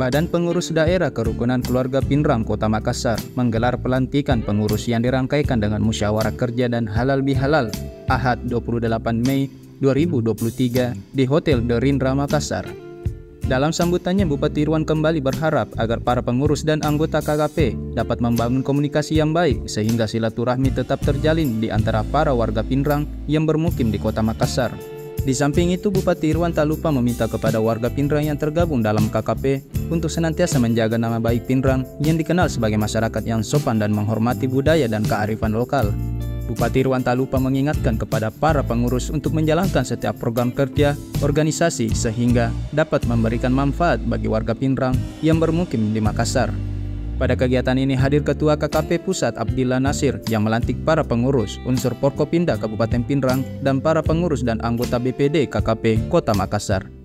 Badan Pengurus Daerah Kerukunan Keluarga Pinrang Kota Makassar menggelar pelantikan pengurus yang dirangkaikan dengan musyawarah kerja dan halal bihalal Ahad 28 Mei 2023 di Hotel Derindra Makassar. Dalam sambutannya, Bupati Irwan kembali berharap agar para pengurus dan anggota KKP dapat membangun komunikasi yang baik sehingga silaturahmi tetap terjalin di antara para warga Pinrang yang bermukim di kota Makassar. Di samping itu, Bupati Irwan tak lupa meminta kepada warga Pinrang yang tergabung dalam KKP untuk senantiasa menjaga nama baik Pinrang yang dikenal sebagai masyarakat yang sopan dan menghormati budaya dan kearifan lokal. Bupati Irwan tak lupa mengingatkan kepada para pengurus untuk menjalankan setiap program kerja organisasi sehingga dapat memberikan manfaat bagi warga Pinrang yang bermukim di Makassar. Pada kegiatan ini hadir Ketua KKP Pusat Abdillah Nasir yang melantik para pengurus unsur Porkopinda Kabupaten Pinrang dan para pengurus dan anggota BPD KKP Kota Makassar.